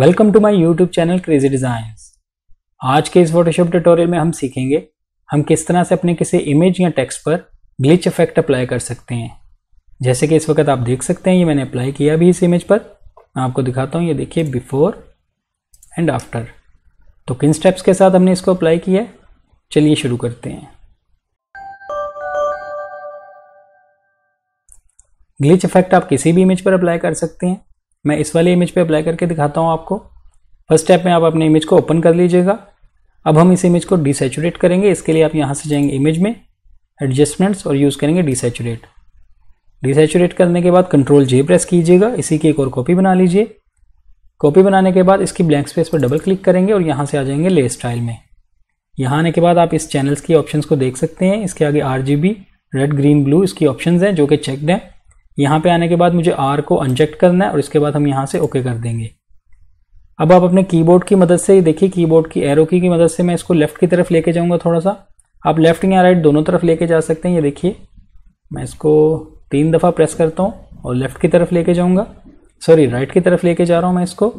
Welcome to my YouTube channel crazy designs आज के इस फोटोशॉप ट्यूटोरियल में हम सीखेंगे, हम किस तरह से अपने किसी इमेज या टेक्स्ट पर ग्लिच इफ़ेक्ट अप्लाई कर सकते हैं। जैसे कि इस वक्त आप देख सकते हैं, ये मैंने अप्लाई किया भी इस इमेज पर। मैं आपको दिखाता हूँ, ये देखिए बिफोर एंड आफ्टर तो किन स्टेप्स के साथ हमने इसको अप्लाई किया चलिए शुरू करते हैं। ग्लिच इफ़ेक्ट आप किसी भी इमेज पर अप्लाई कर सकते हैं। मैं इस वाले इमेज पे अप्लाई करके दिखाता हूँ आपको। फ़र्स्ट स्टेप में आप अपने इमेज को ओपन कर लीजिएगा। अब हम इस इमेज को डिसेचुरेट करेंगे। इसके लिए आप यहाँ से जाएँगे इमेज में एडजस्टमेंट्स और यूज़ करेंगे डिसेचुरेट डिसेचुरेट करने के बाद कंट्रोल जे प्रेस कीजिएगा। इसी की एक और कॉपी बना लीजिए। कॉपी बनाने के बाद इसकी ब्लैंक स्पेस पर डबल क्लिक करेंगे और यहाँ से आ जाएँगे ले स्टाइल में। यहाँ आने के बाद आप इस चैनल्स की ऑप्शंस को देख सकते हैं। इसके आगे आरजीबी रेड ग्रीन ब्लू इसकी ऑप्शंस हैं जो कि चेकड हैं। यहाँ पे आने के बाद मुझे आर को अनचेक करना है और इसके बाद हम यहाँ से ओके कर देंगे। अब आप अपने कीबोर्ड की मदद से देखिए कीबोर्ड की एरो की, की मदद से मैं इसको लेफ़्ट की तरफ़ लेके जाऊँगा थोड़ा सा आप लेफ़्ट या राइट दोनों तरफ़ लेके जा सकते हैं ये देखिए। मैं इसको तीन दफ़ा प्रेस करता हूँ और लेफ़्ट की तरफ़ लेके जाऊँगा। सॉरी राइट की तरफ़ लेके जा रहा हूँ मैं इसको।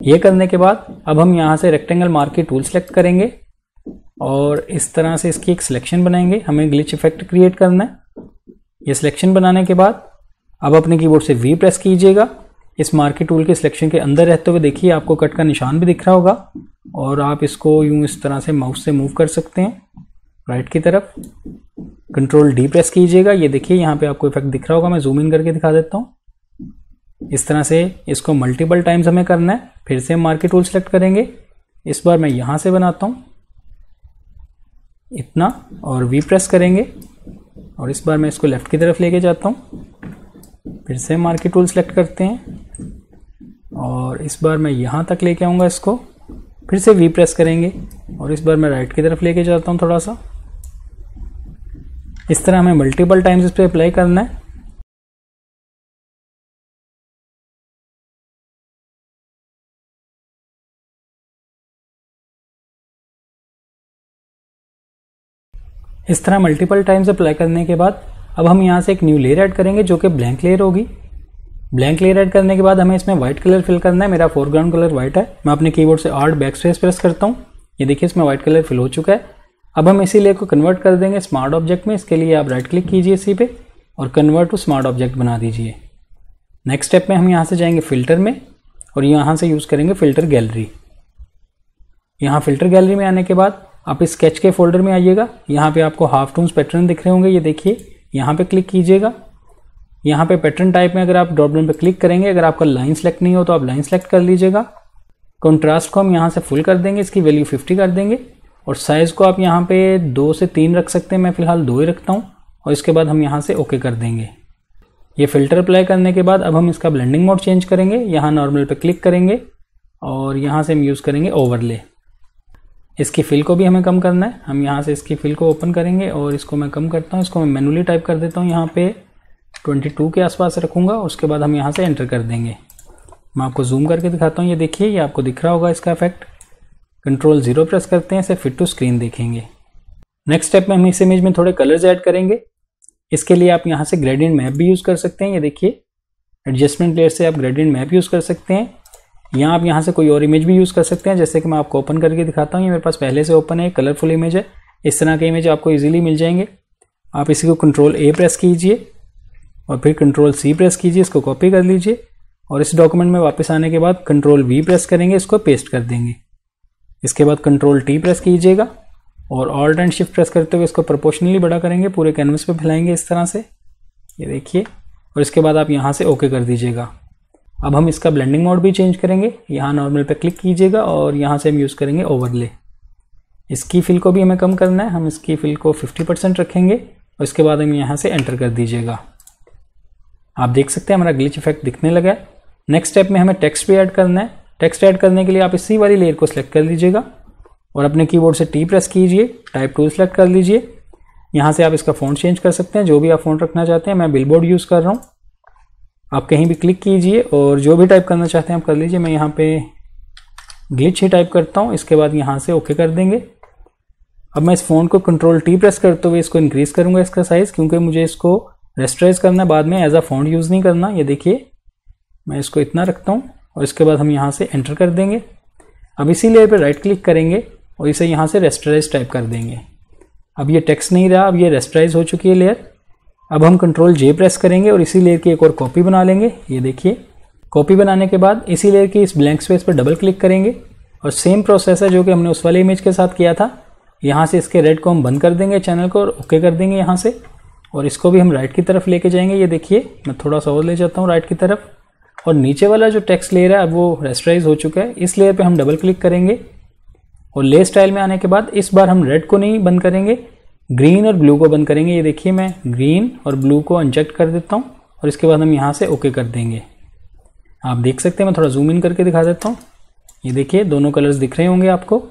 ये करने के बाद अब हम यहाँ से रेक्टेंगल मार्क की टूल सेलेक्ट करेंगे और इस तरह से इसकी एक सिलेक्शन बनाएँगे। हमें ग्लिच इफ़ेक्ट क्रिएट करना है। ये सिलेक्शन बनाने के बाद अब अपने कीबोर्ड से वी प्रेस कीजिएगा। इस मार्केट टूल के सिलेक्शन के अंदर रहते हुए देखिए, आपको कट का निशान भी दिख रहा होगा और आप इसको यूँ इस तरह से माउस से मूव कर सकते हैं। राइट की तरफ़। कंट्रोल डी प्रेस कीजिएगा। ये देखिए, यहाँ पे आपको इफ़ेक्ट दिख रहा होगा। मैं जूम इन करके दिखा देता हूँ। इस तरह से इसको मल्टीपल टाइम्स हमें करना है। फिर से हम मार्केट टूल सेलेक्ट करेंगे। इस बार मैं यहाँ से बनाता हूँ। इतना, और वी प्रेस करेंगे। और इस बार मैं इसको लेफ़्ट की तरफ़ लेके जाता हूँ। फिर से मार्केट टूल सेलेक्ट करते हैं। और इस बार मैं यहाँ तक लेके आऊँगा इसको। फिर से वी प्रेस करेंगे और इस बार मैं राइट की तरफ़ लेके जाता हूँ थोड़ा सा। इस तरह हमें मल्टीपल टाइम्स इस पर अप्लाई करना है। इस तरह मल्टीपल टाइम्स अप्लाई करने के बाद अब हम यहाँ से एक न्यू लेयर ऐड करेंगे जो कि ब्लैंक लेयर होगी। ब्लैंक लेयर ऐड करने के बाद हमें इसमें व्हाइट कलर फिल करना है। मेरा फोरग्राउंड कलर व्हाइट है। मैं अपने कीबोर्ड से आर्ट बैक स्पेस प्रेस करता हूँ। ये देखिए, इसमें व्हाइट कलर फिल हो चुका है। अब हम इसी लेयर को कन्वर्ट कर देंगे स्मार्ट ऑब्जेक्ट में। इसके लिए आप राइट क्लिक कीजिए इसी पे और कन्वर्ट टू स्मार्ट ऑब्जेक्ट बना दीजिए। नेक्स्ट स्टेप में हम यहाँ से जाएँगे फ़िल्टर में और यहाँ से यूज़ करेंगे फ़िल्टर गैलरी यहाँ फ़िल्टर गैलरी में आने के बाद आप इस स्केच के फोल्डर में आइएगा। यहाँ पे आपको हाफ़ टून्स पैटर्न दिख रहे होंगे। ये देखिए यहाँ पे क्लिक कीजिएगा। यहाँ पे पैटर्न टाइप में अगर आप ड्रॉपडाउन पे क्लिक करेंगे, अगर आपका लाइन सेलेक्ट नहीं हो तो आप लाइन सेलेक्ट कर लीजिएगा। कॉन्ट्रास्ट को हम यहाँ से फुल कर देंगे, इसकी वैल्यू 50 कर देंगे। और साइज़ को आप यहाँ पे दो से तीन रख सकते हैं, मैं फ़िलहाल दो ही रखता हूँ। और इसके बाद हम यहाँ से ओके कर देंगे। ये फ़िल्टर अप्लाई करने के बाद अब हम इसका ब्लेंडिंग मोड चेंज करेंगे। यहाँ नॉर्मल पे क्लिक करेंगे और यहाँ से हम यूज़ करेंगे ओवरले इसकी फिल को भी हमें कम करना है। हम यहाँ से इसकी फिल को ओपन करेंगे और इसको मैं कम करता हूँ। इसको मैं मैनुअली टाइप कर देता हूँ यहाँ पे। 22 के आसपास रखूँगा। उसके बाद हम यहाँ से एंटर कर देंगे। मैं आपको जूम करके दिखाता हूँ। ये देखिए, ये आपको दिख रहा होगा इसका इफ़ेक्ट कंट्रोल ज़ीरो प्रेस करते हैं। इसे फिट टू स्क्रीन देखेंगे। नेक्स्ट स्टेप में हम इस इमेज में थोड़े कलर्स ऐड करेंगे। इसके लिए आप यहाँ से ग्रेडियंट मैप भी यूज़ कर सकते हैं। ये देखिए एडजस्टमेंट लेयर से आप ग्रेडियंट मैप यूज़ कर सकते हैं। यहाँ आप यहाँ से कोई और इमेज भी यूज़ कर सकते हैं, जैसे कि मैं आपको ओपन करके दिखाता हूँ। ये मेरे पास पहले से ओपन है कलरफुल इमेज है। इस तरह के इमेज आपको इजीली मिल जाएँगे। आप इसी को कंट्रोल ए प्रेस कीजिए और फिर कंट्रोल सी प्रेस कीजिए, इसको कॉपी कर लीजिए और इस डॉक्यूमेंट में वापस आने के बाद कंट्रोल वी प्रेस करेंगे, इसको पेस्ट कर देंगे। इसके बाद कंट्रोल टी प्रेस कीजिएगा और ऑल्ट एंड शिफ्ट प्रेस करते हुए इसको प्रोपोर्शनली बड़ा करेंगे, पूरे कैनवस पे फैलाएँगे इस तरह से। ये देखिए और इसके बाद आप यहाँ से ओके कर दीजिएगा। अब हम इसका ब्लेंडिंग मोड भी चेंज करेंगे। यहाँ नॉर्मल पे क्लिक कीजिएगा और यहाँ से हम यूज़ करेंगे ओवरले इसकी फिल को भी हमें कम करना है। हम इसकी फिल को 50 परसेंट रखेंगे और इसके बाद हम यहाँ से एंटर कर दीजिएगा। आप देख सकते हैं हमारा ग्लिच इफ़ेक्ट दिखने लगा है। नेक्स्ट स्टेप में हमें टेक्स्ट भी ऐड करना है। टेक्स्ट ऐड करने के लिए आप इसी वाली लेयर को सिलेक्ट कर लीजिएगा और अपने कीबोर्ड से टी प्रेस कीजिए। टाइप टू सेलेक्ट कर लीजिए। यहाँ से आप इसका फ़ॉन्ट चेंज कर सकते हैं। जो भी आप फ़ॉन्ट रखना चाहते हैं, मैं बिलबोर्ड यूज़ कर रहा हूँ। आप कहीं भी क्लिक कीजिए और जो भी टाइप करना चाहते हैं आप कर लीजिए। मैं यहाँ पे ग्लिच ही टाइप करता हूँ। इसके बाद यहाँ से ओके कर देंगे। अब मैं इस फ़ोन को कंट्रोल टी प्रेस करते हुए इसको इंक्रीज़ करूँगा इसका साइज़ क्योंकि मुझे इसको रेस्टराइज करना है। बाद में एज अ फ़ोन यूज़ नहीं करना। ये देखिए, मैं इसको इतना रखता हूँ और इसके बाद हम यहाँ से एंटर कर देंगे। अब इसी लेयर पर राइट क्लिक करेंगे और इसे यहाँ से रेस्टराइज टाइप कर देंगे। अब ये टेक्स्ट नहीं रहा। अब ये रेस्टराइज हो चुकी है लेयर अब हम कंट्रोल जे प्रेस करेंगे और इसी लेयर की एक और कॉपी बना लेंगे। ये देखिए। कॉपी बनाने के बाद इसी लेयर की इस ब्लैंक स्पेस पर डबल क्लिक करेंगे। और सेम प्रोसेस है जो कि हमने उस वाले इमेज के साथ किया था। यहाँ से इसके रेड को हम बंद कर देंगे चैनल को और ओके कर देंगे यहाँ से। और इसको भी हम राइट की तरफ़ लेके जाएँगे। ये देखिए, मैं थोड़ा सा और ले जाता हूँ राइट की तरफ़। और नीचे वाला जो टेक्स्ट लेयर है, अब वो रेस्टराइज हो चुका है। इस लेयर पे हम डबल क्लिक करेंगे। और ले स्टाइल में आने के बाद इस बार हम रेड को नहीं बंद करेंगे। ग्रीन और ब्लू को बंद करेंगे। ये देखिए मैं ग्रीन और ब्लू को अनचेक कर देता हूँ और इसके बाद हम यहाँ से ओके कर देंगे। आप देख सकते हैं मैं थोड़ा जूम इन करके दिखा देता हूँ। ये देखिए दोनों कलर्स दिख रहे होंगे आपको।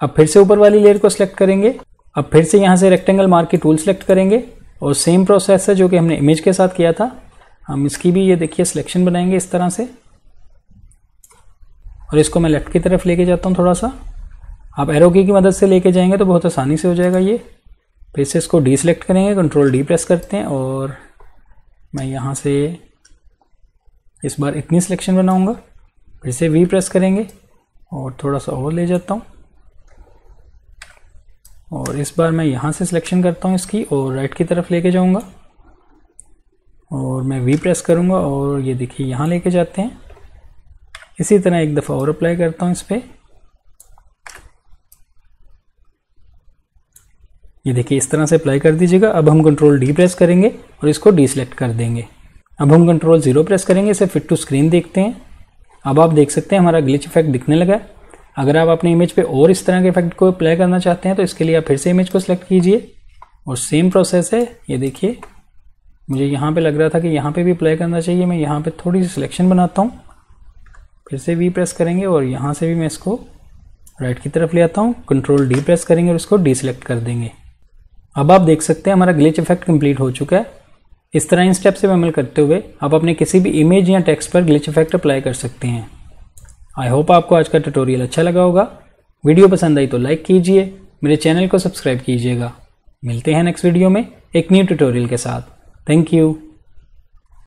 अब फिर से ऊपर वाली लेयर को सिलेक्ट करेंगे। अब फिर से यहाँ से रेक्टेंगल मार्क की टूल सेलेक्ट करेंगे। और सेम प्रोसेस है जो कि हमने इमेज के साथ किया था। हम इसकी भी ये देखिए सिलेक्शन बनाएँगे इस तरह से। और इसको मैं लेफ़्ट की तरफ़ लेके जाता हूँ थोड़ा सा। आप एरो की, मदद से लेके जाएँगे तो बहुत आसानी से हो जाएगा ये। फिर से इसको डी सेलेक्ट करेंगे कंट्रोल डी प्रेस करते हैं और मैं यहाँ से इस बार इतनी सिलेक्शन बनाऊँगा। फिर से वी प्रेस करेंगे और थोड़ा सा और ले जाता हूँ। और इस बार मैं यहाँ से सिलेक्शन करता हूँ इसकी और राइट की तरफ़ लेके जाऊँगा। और मैं वी प्रेस करूँगा और ये देखिए यहाँ लेके जाते हैं। इसी तरह एक दफ़ा और अप्लाई करता हूँ इस पर ये देखिए, इस तरह से अप्लाई कर दीजिएगा। अब हम कंट्रोल डी प्रेस करेंगे और इसको डी सेलेक्ट कर देंगे। अब हम कंट्रोल ज़ीरो प्रेस करेंगे, इसे फिट टू स्क्रीन देखते हैं। अब आप देख सकते हैं हमारा ग्लिच इफ़ेक्ट दिखने लगा है। अगर आप अपने इमेज पे और इस तरह के इफ़ेक्ट को अप्लाई करना चाहते हैं तो इसके लिए आप फिर से इमेज को सिलेक्ट कीजिए। और सेम प्रोसेस है। ये देखिए, मुझे यहाँ पे लग रहा था कि यहाँ पे भी अप्लाई करना चाहिए। मैं यहाँ पे थोड़ी सी सिलेक्शन बनाता हूँ। फिर से वी प्रेस करेंगे और यहाँ से भी मैं इसको राइट की तरफ़ ले आता हूँ। कंट्रोल डी प्रेस करेंगे और इसको डी सिलेक्ट कर देंगे। अब आप देख सकते हैं हमारा ग्लिच इफ़ेक्ट कंप्लीट हो चुका है। इस तरह इन स्टेप से अमल करते हुए आप अपने किसी भी इमेज या टेक्स्ट पर ग्लिच इफ़ेक्ट अप्लाई कर सकते हैं। आई होप आपको आज का ट्यूटोरियल अच्छा लगा होगा। वीडियो पसंद आई तो लाइक कीजिए। मेरे चैनल को सब्सक्राइब कीजिएगा। मिलते हैं नेक्स्ट वीडियो में एक न्यू ट्यूटोरियल के साथ। Thank you